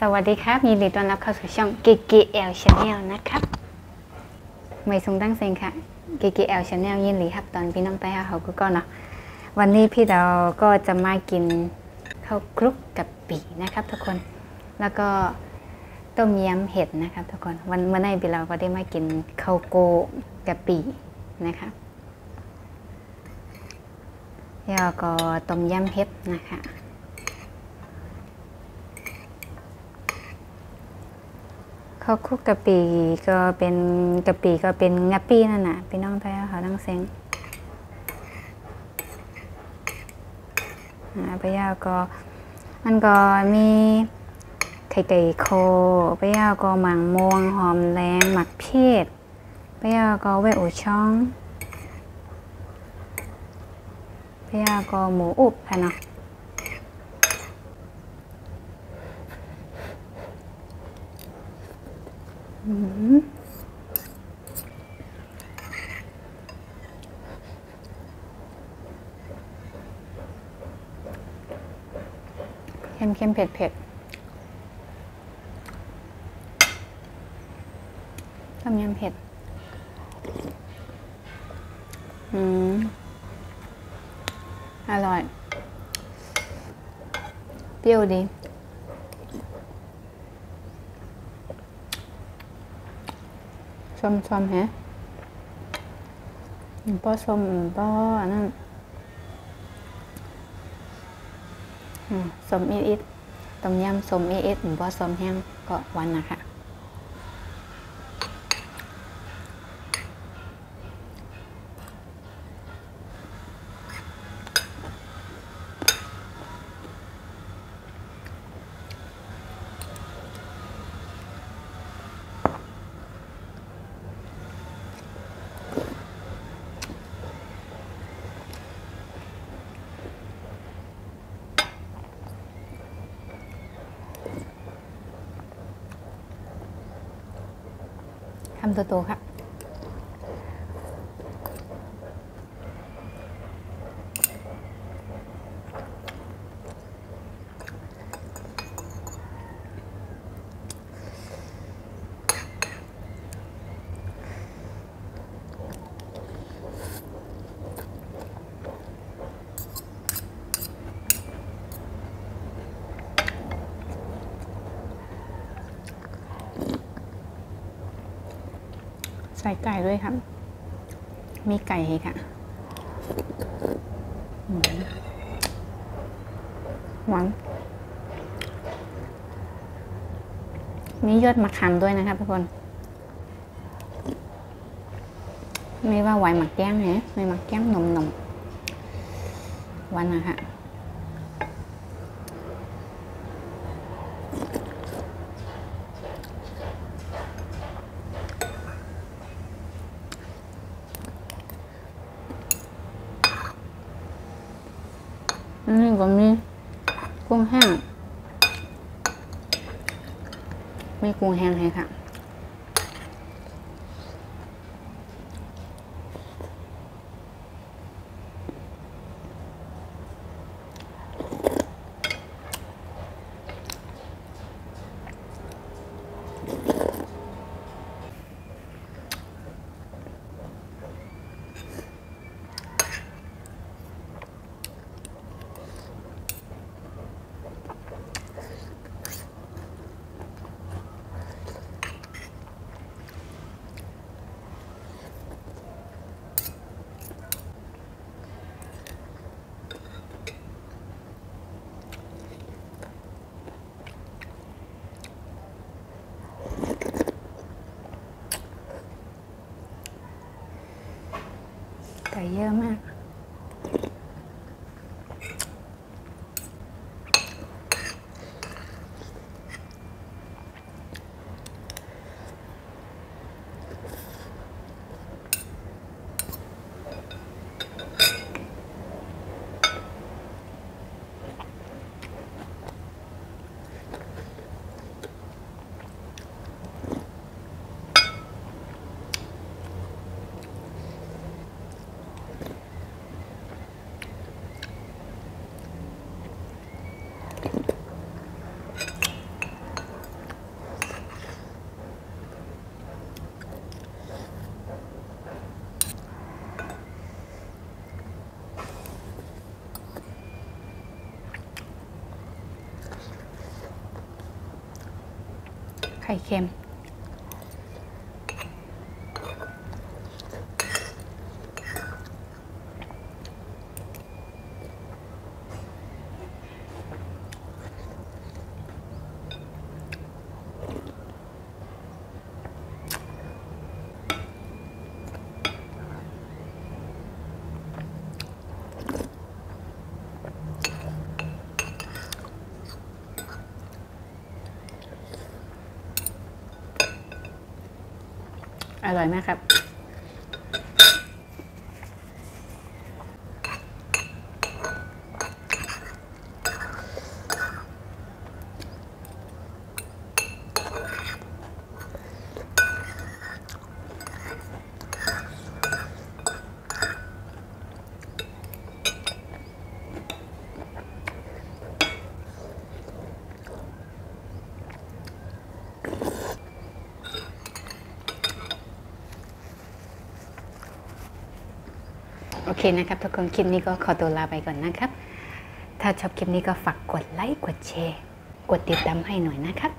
สวัสดีครับยินดีต้อนรับเข้าสู่ช่อง GGL Channel นะครับไม่ทรงตั้งเซ็งค่ะ GGL Channel ยินดีครับตอนพี่น้องไปหาเขาก็ก่อนเนาะวันนี้พี่เราก็จะมากินข้าวคลุกกับปีนะครับทุกคนแล้วก็ต้มยำเห็ดนะครับทุกคนวันเมื่อไหร่พี่เราก็ได้มากินข้าวโกกับปีนะครับแล้วก็ต้มยำเห็ดนะคะ ข้าวคุกกะปิก็เป็นกะปิก็เป็นงับปี้นั่นน่ะพี่น้องไทยเขาตั้งเซ็งอ่าพะยาก็มันก็มีไข่ไก่โคพะยาก็หมังม่วงหอมแดงหมักเพศพะยาก็เวอช่องพะยาก็หมูอุบค่ะเนาะ เค็มเค็มเผ็ดเผ็ดต้มยำเผ็ด อืม อร่อย เปรี้ยวดี มส้มฮะป้อชมป้ออันนั้นสมอีอิดต้มยำสมอีอิดป้อสมแห้งก็วันนะคะ คำโใส่ไก่ด้วยครับมีไก่ให้ค่ะหวานมียอดมะขามด้วยนะครับทุกคน ไมีว่าไหวหมักแก้งฮะมีหมักแก้งนมนมๆหวันนะคะ นี่ก็มีกุ้งแห้ง มีกุ้งแห้งให้ค่ะ ไก่เยอะมาก ไข่เค็ม อร่อยมากครับ โอเคนะครับทุกคนคลิปนี้ก็ขอตัวลาไปก่อนนะครับ ถ้าชอบคลิปนี้ก็ฝากกดไลค์กดแชร์ กดติดตามให้หน่อยนะครับ